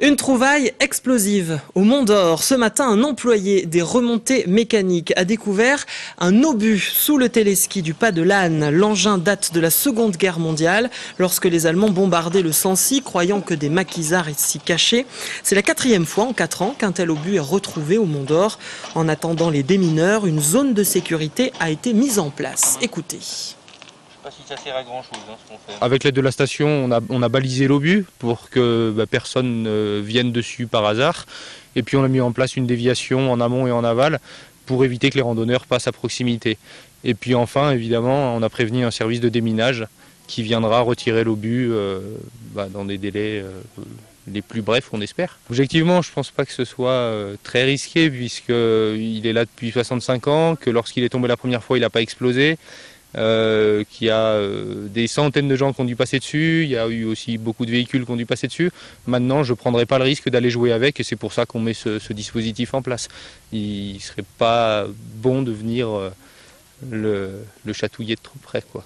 Une trouvaille explosive au Mont d'Or. Ce matin, un employé des remontées mécaniques a découvert un obus sous le téléski du pas de l'âne. L'engin date de la Seconde Guerre mondiale, lorsque les Allemands bombardaient le Sancy, croyant que des maquisards s'y cachaient. C'est la quatrième fois en quatre ans qu'un tel obus est retrouvé au Mont d'Or. En attendant les démineurs, une zone de sécurité a été mise en place. Écoutez hein. Avec l'aide de la station, on a, on a balisé l'obus pour que bah, personne ne vienne dessus par hasard. Et puis on a mis en place une déviation en amont et en aval pour éviter que les randonneurs passent à proximité. Et puis enfin, évidemment, on a prévenu un service de déminage qui viendra retirer l'obus euh, bah, dans des délais euh, les plus brefs, on espère. Objectivement, je ne pense pas que ce soit euh, très risqué puisqu'il est là depuis 65 ans, que lorsqu'il est tombé la première fois, il n'a pas explosé euh, qu'il y a euh, des centaines de gens qui ont dû passer dessus, il y a eu aussi beaucoup de véhicules qui ont dû passer dessus. Maintenant, je ne prendrai pas le risque d'aller jouer avec et c'est pour ça qu'on met ce, dispositif en place. Il ne serait pas bon de venir euh, le, le chatouiller de trop près. Quoi.